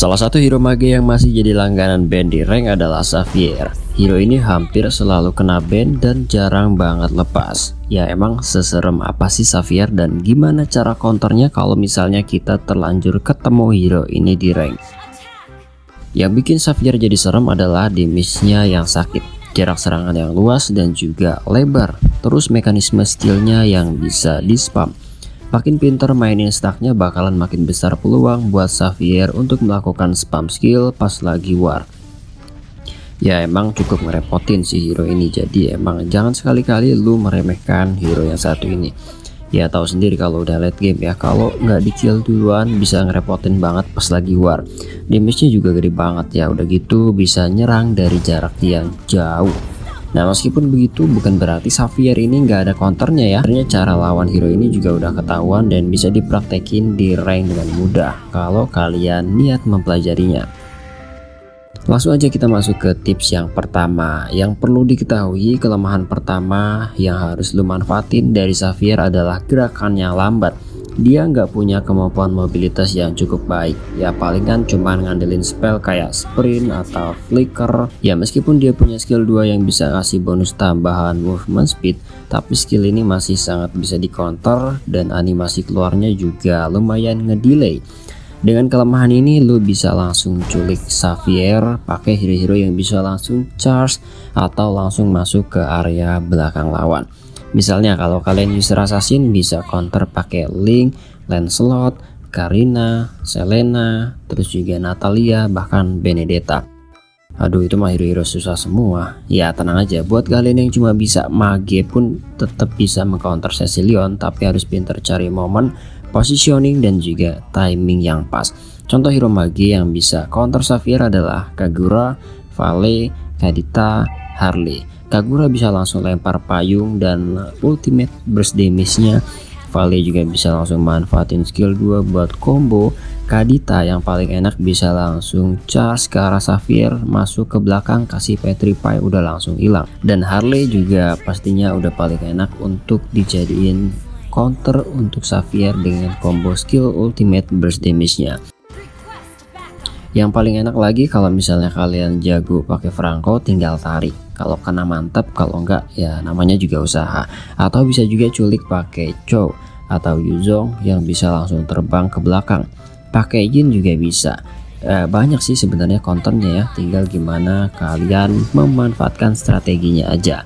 Salah satu hero mage yang masih jadi langganan band di rank adalah Xavier. Hero ini hampir selalu kena ban dan jarang banget lepas. Ya emang seserem apa sih Xavier dan gimana cara counternya kalau misalnya kita terlanjur ketemu hero ini di rank? Yang bikin Xavier jadi serem adalah damage-nya yang sakit, jarak serangan yang luas dan juga lebar, terus mekanisme skillnya yang bisa di spam. Makin pinter mainin stacknya bakalan makin besar peluang buat Xavier untuk melakukan spam skill pas lagi war. Ya emang cukup ngerepotin si hero ini jadi emang jangan sekali-kali lu meremehkan hero yang satu ini. Ya tahu sendiri kalau udah late game ya kalau nggak di kill duluan bisa ngerepotin banget pas lagi war. Damage-nya juga gede banget ya udah gitu bisa nyerang dari jarak yang jauh. Nah meskipun begitu bukan berarti Xavier ini nggak ada counternya ya. Ternyata cara lawan hero ini juga udah ketahuan dan bisa dipraktekin di rank dengan mudah Kalau kalian niat mempelajarinya. Langsung aja kita masuk ke tips yang pertama. Yang perlu diketahui kelemahan pertama yang harus lu manfaatin dari Xavier adalah gerakannya lambat dia nggak punya kemampuan mobilitas yang cukup baik. Ya palingan cuma ngandelin spell kayak sprint atau flicker. Ya meskipun dia punya skill 2 yang bisa kasih bonus tambahan movement speed tapi skill ini masih sangat bisa di counter dan animasi keluarnya juga lumayan ngedelay. Dengan kelemahan ini lu bisa langsung culik Xavier pakai hero-hero yang bisa langsung charge atau langsung masuk ke area belakang lawan Misalnya kalau kalian user assassin bisa counter pakai Link, Lancelot, Karina, Selena, terus juga Natalia, bahkan Benedetta. Aduh itu mah hero-hero susah semua. Ya tenang aja, buat kalian yang cuma bisa mage pun tetap bisa mengcounter Cecilion, tapi harus pintar cari momen, positioning dan juga timing yang pas. Contoh hero mage yang bisa counter Xavier adalah Kagura, Vale, Kadita, Harley. Kagura bisa langsung lempar payung dan ultimate burst damage-nya. Vale juga bisa langsung manfaatin skill 2 buat combo. Kadita yang paling enak bisa langsung charge ke arah Xavier masuk ke belakang kasih petrify udah langsung hilang. Dan Harley juga pastinya udah paling enak untuk dijadiin counter untuk Xavier dengan combo skill ultimate burst damage-nya yang paling enak lagi kalau misalnya kalian jago pakai Franco tinggal tarik. Kalau kena mantap, kalau enggak ya namanya juga usaha. Atau bisa juga culik pakai Chow atau Yuzong yang bisa langsung terbang ke belakang. Pakai Jin juga bisa. Eh, banyak sih sebenarnya kontennya ya, tinggal gimana kalian memanfaatkan strateginya aja.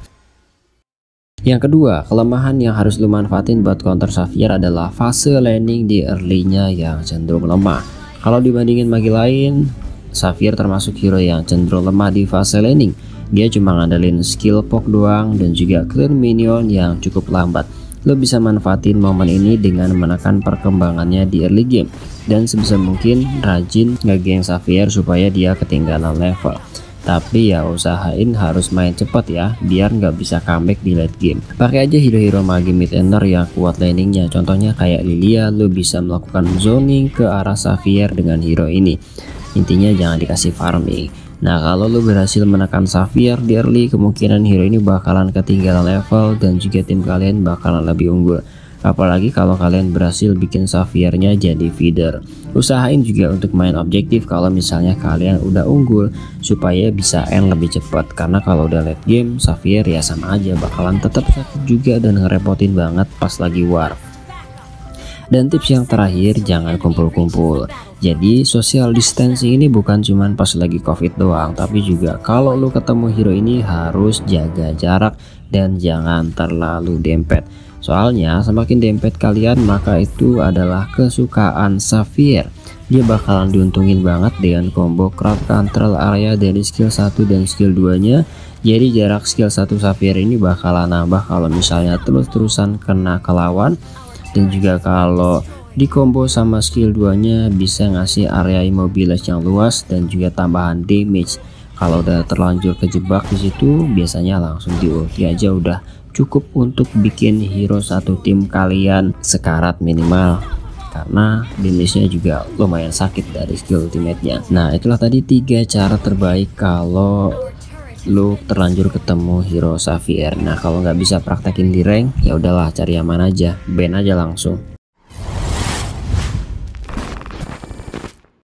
Yang kedua, kelemahan yang harus lu manfaatin buat counter Xavier adalah fase landing di early-nya yang cenderung lemah. Kalau dibandingin magi lain, Xavier termasuk hero yang cenderung lemah di fase laning. Dia cuma ngandelin skill poke doang dan juga clear minion yang cukup lambat. Lo bisa manfaatin momen ini dengan menekan perkembangannya di early game dan sebisa mungkin rajin ngegeng Xavier supaya dia ketinggalan level tapi ya usahain harus main cepat ya biar nggak bisa comeback di late game. Pakai aja hero-hero magi mid ener yang kuat landingnya contohnya kayak Lilia lo bisa melakukan zoning ke arah Xavier dengan hero ini. Intinya jangan dikasih farming. Nah kalau lo berhasil menekan Xavier di early kemungkinan hero ini bakalan ketinggalan level dan juga tim kalian bakalan lebih unggul Apalagi kalau kalian berhasil bikin Xaviernya jadi feeder. Usahain juga untuk main objektif kalau misalnya kalian udah unggul supaya bisa end lebih cepat. Karena kalau udah late game, Xavier ya sama aja bakalan tetap sakit juga dan ngerepotin banget pas lagi war. Dan tips yang terakhir, jangan kumpul-kumpul. Jadi social distancing ini bukan cuman pas lagi covid doang, tapi juga kalau lu ketemu hero ini harus jaga jarak dan jangan terlalu dempet. Soalnya semakin dempet kalian maka itu adalah kesukaan Xavier. Dia bakalan diuntungin banget dengan combo crowd control area dari skill 1 dan skill 2 nya Jadi jarak skill 1 Xavier ini bakalan nambah kalau misalnya terus-terusan kena ke lawan. Dan juga kalau di combo sama skill 2 nya bisa ngasih area immobilize yang luas dan juga tambahan damage. Kalau udah terlanjur kejebak di situ biasanya langsung di ulti aja udah cukup untuk bikin hero satu tim kalian sekarat minimal karena damage-nya juga lumayan sakit dari skill ultimate-nya. Nah, itulah tadi tiga cara terbaik kalau lu terlanjur ketemu hero Xavier. Nah, kalau nggak bisa praktekin di rank, ya udahlah cari yang mana aja, ban aja langsung.